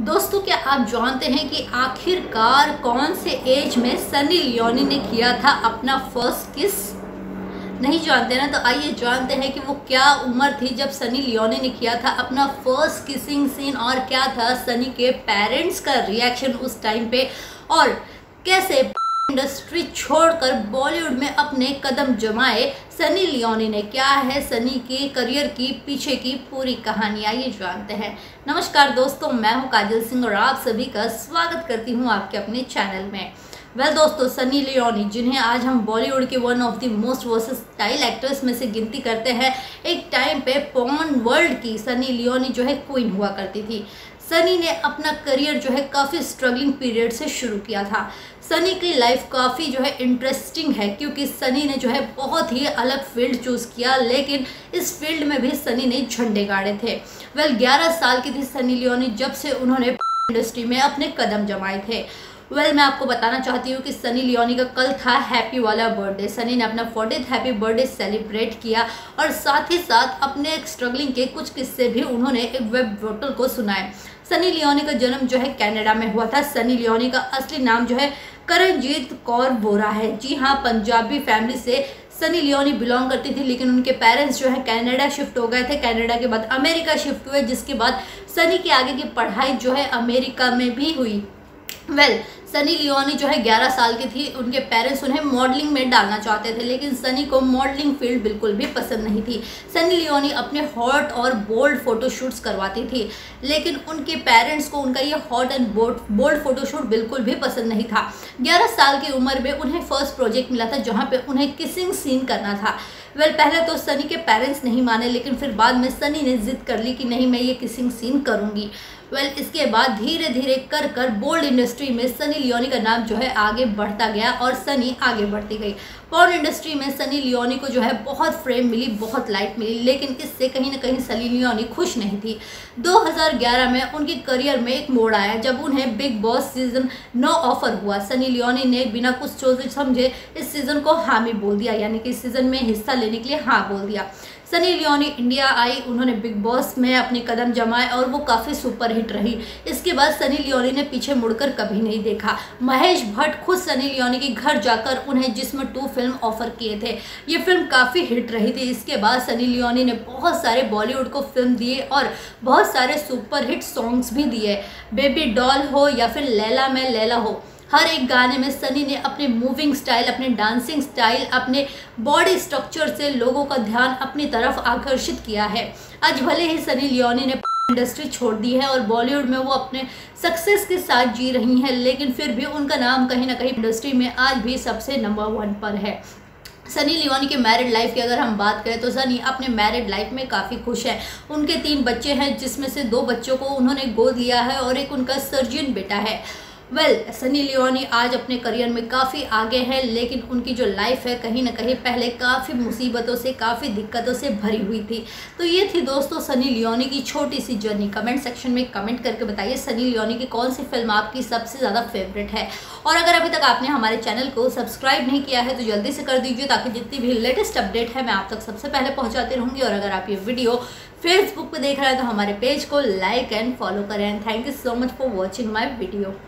दोस्तों, क्या आप जानते हैं कि आखिरकार कौन से एज में सनी लियोनी ने किया था अपना फ़र्स्ट किस नहीं जानते ना तो आइए जानते हैं कि वो क्या उम्र थी जब सनी लियोनी ने किया था अपना फ़र्स्ट किसिंग सीन और क्या था सनी के पेरेंट्स का रिएक्शन उस टाइम पे? और कैसे इंडस्ट्री छोड़कर बॉलीवुड अपने कदम जमाए। सनी लियोनी ने क्या है सनी के करियर की पीछे की पूरी कहानी? आइए जानते हैं। नमस्कार दोस्तों मैं हूँ काजल सिंह और आप सभी का स्वागत करती हूँ आपके अपने चैनल में। वेल well, दोस्तों सनी लियोनी जिन्हें आज हम बॉलीवुड के one of the most versatile actors में से गिनती करते हैं एक टाइम पे पॉन वर्ल्ड की सनी लियोनी जो है क्वीन हुआ करती थी। सनी ने अपना करियर जो है काफ़ी स्ट्रगलिंग पीरियड से शुरू किया था। सनी की लाइफ काफ़ी जो है इंटरेस्टिंग है क्योंकि सनी ने जो है बहुत ही अलग फ़ील्ड चूज़ किया लेकिन इस फ़ील्ड में भी सनी ने झंडे गाड़े थे। वेल 11 साल की थी सनी लियोनी जब से उन्होंने इंडस्ट्री में अपने कदम जमाए थे। वेल well, मैं आपको बताना चाहती हूँ कि सनी लियोनी का कल था हैप्पी वाला बर्थडे सनी ने अपना फोर्टी हैप्पी बर्थडे सेलिब्रेट किया और साथ ही साथ अपने स्ट्रगलिंग के कुछ किस्से भी उन्होंने एक वेब पोर्टल को सुनाए। सनी लियोनी का जन्म जो है कनाडा में हुआ था। सनी लियोनी का असली नाम जो है करणजीत कौर बोरा है। जी हाँ पंजाबी फैमिली से सनी लियोनी बिलोंग करती थी लेकिन उनके पेरेंट्स जो है कनाडा शिफ्ट हो गए थे। कनाडा के बाद अमेरिका शिफ्ट हुए जिसके बाद सनी की आगे की पढ़ाई जो है अमेरिका में भी हुई। वेल well, सनी लियोनी जो है 11 साल की थी उनके पेरेंट्स उन्हें मॉडलिंग में डालना चाहते थे लेकिन सनी को मॉडलिंग फ़ील्ड बिल्कुल भी पसंद नहीं थी। सनी लियोनी अपने हॉट और बोल्ड फोटोशूट्स करवाती थी लेकिन उनके पेरेंट्स को उनका ये hot and bold bold photoshoot बिल्कुल भी पसंद नहीं था। 11 साल की उम्र में उन्हें फ़र्स्ट प्रोजेक्ट मिला था जहाँ पर उन्हें किसिंग सीन करना था। वेल well, पहले तो सनी के पेरेंट्स नहीं माने लेकिन फिर बाद में सनी ने जिद कर ली कि नहीं मैं ये किसिंग सीन करूँगी। वेल इसके बाद धीरे धीरे कर कर बोल्ड इंडस्ट्री में सनी लियोनी का नाम जो है आगे बढ़ता गया और सनी आगे बढ़ती गई। पॉर्न इंडस्ट्री में सनी लियोनी को जो है बहुत फ्रेम मिली, बहुत लाइट मिली, लेकिन इससे कहीं ना कहीं सनी लियोनी खुश नहीं थी। 2011 में उनके करियर में एक मोड़ आया, जब उन्हें बिग बॉस सीज़न नौ ऑफ़र हुआ। सनी लियोनी ने बिना कुछ सोचे समझे इस सीज़न को हामी बोल दिया, यानी कि इस सीज़न में हिस्सा लेने के लिए हाँ बोल दिया। सनी लियोनी इंडिया आई, उन्होंने बिग बॉस में अपने कदम जमाए और वो काफ़ी सुपरहिट रही। इसके बाद सनी लियोनी ने पीछे मुड़कर कभी नहीं देखा। महेश भट्ट खुद सनी लियोनी के घर जाकर उन्हें जिसम टू फ़िल्म ऑफ़र किए थे। ये फ़िल्म काफ़ी हिट रही थी। इसके बाद सनी लियोनी ने बहुत सारे बॉलीवुड को फ़िल्म दिए और बहुत सारे सुपरहिट सॉन्ग्स भी दिए। बेबी डॉल हो या फिर लैला में लैला हो, हर एक गाने में सनी ने अपने मूविंग स्टाइल अपने डांसिंग स्टाइल अपने बॉडी स्ट्रक्चर से लोगों का ध्यान अपनी तरफ़ आकर्षित किया है। आज भले ही सनी लियोनी ने इंडस्ट्री छोड़ दी है और बॉलीवुड में वो अपने सक्सेस के साथ जी रही हैं, लेकिन फिर भी उनका नाम कहीं ना कहीं इंडस्ट्री में आज भी सबसे नंबर वन पर है। सनी लियोनी के मैरिड लाइफ की अगर हम बात करें तो सनी अपने मैरिड लाइफ में काफ़ी खुश है। उनके तीन बच्चे हैं, जिसमें से दो बच्चों को उन्होंने गोद लिया है और एक उनका सर्जियन बेटा है। वेल well, सनी लियोनी आज अपने करियर में काफ़ी आगे हैं लेकिन उनकी जो लाइफ है कहीं ना कहीं पहले काफ़ी मुसीबतों से काफ़ी दिक्कतों से भरी हुई थी। तो ये थी दोस्तों सनी लियोनी की छोटी सी जर्नी कमेंट सेक्शन में कमेंट करके बताइए सनी लियोनी की कौन सी फ़िल्म आपकी सबसे ज़्यादा फेवरेट है। और अगर अभी तक आपने हमारे चैनल को सब्सक्राइब नहीं किया है तो जल्दी से कर दीजिए ताकि जितनी भी लेटेस्ट अपडेट है मैं आप तक सबसे पहले पहुँचाती रहूँगी। और अगर आप ये वीडियो फेसबुक पर देख रहे हैं तो हमारे पेज को लाइक एंड फॉलो करें। Thank you so much for watching my video